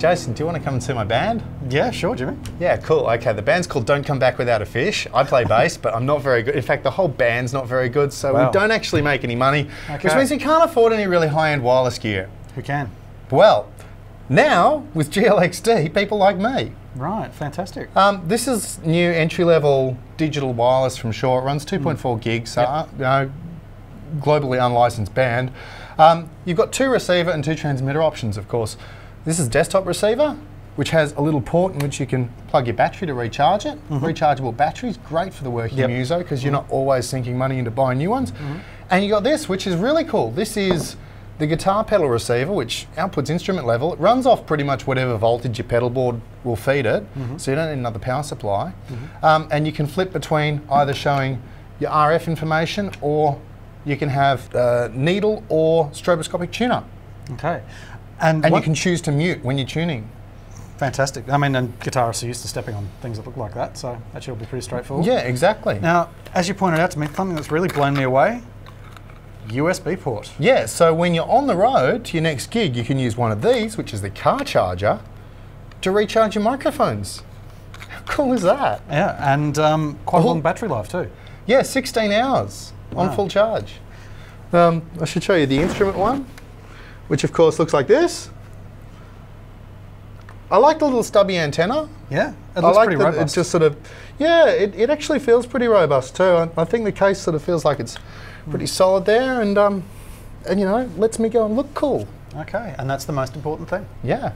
Jason, do you want to come and see my band? Yeah, sure, Jimmy. Yeah, cool. Okay, the band's called Don't Come Back Without a Fish. I play bass, but I'm not very good. In fact, the whole band's not very good, so Wow. we don't actually make any money, which means we can't afford any really high-end wireless gear. Who can? Well, now with GLXD, people like me. Right, fantastic. Um, this is new entry-level digital wireless from Shure. It runs 2.4 gigs, so Yep. uh, you know, globally unlicensed band. Um, you've got two receiver and two transmitter options, of course. This is desktop receiver, which has a little port in which you can plug your battery to recharge it. Mm-hmm. Rechargeable batteries, great for the working Yep. user because you're mm-hmm. not always sinking money into buying new ones. Mm-hmm. And you got this, which is really cool. This is the guitar pedal receiver, which outputs instrument level. It runs off pretty much whatever voltage your pedal board will feed it, so you don't need another power supply. Um, and you can flip between either showing your RF information or you can have uh, needle or stroboscopic tuner. Okay. And, And you can choose to mute when you're tuning. fantastic. I mean, and guitarists are used to stepping on things that look like that, so that should be pretty straightforward. Yeah, exactly. Now, as you pointed out to me, something that's really blown me away: USB port. Yeah, so when you're on the road to your next gig, you can use one of these, which is the car charger, to recharge your microphones. How cool is that? Yeah, and um, quite a Oh. long battery life too. Yeah, 16 hours on Wow. full charge. Um, I should show you the instrument one, which of course looks like this. I like the little stubby antenna. Yeah, it I looks like pretty that robust. It's just sort of, yeah, it, it actually feels pretty robust too. I, I think the case sort of feels like it's pretty solid there, and um, and you know, lets me go and look cool. okay, and that's the most important thing. Yeah.